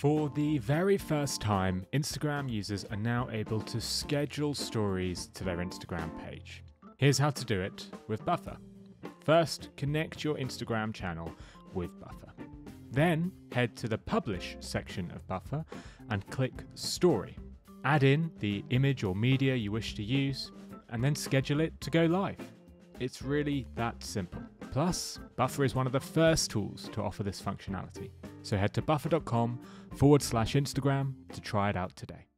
For the very first time, Instagram users are now able to schedule stories to their Instagram page. Here's how to do it with Buffer. First, connect your Instagram channel with Buffer. Then, head to the Publish section of Buffer and click Story. Add in the image or media you wish to use, and then schedule it to go live. It's really that simple. Plus, Buffer is one of the first tools to offer this functionality. So head to buffer.com forward slash Instagram to try it out today.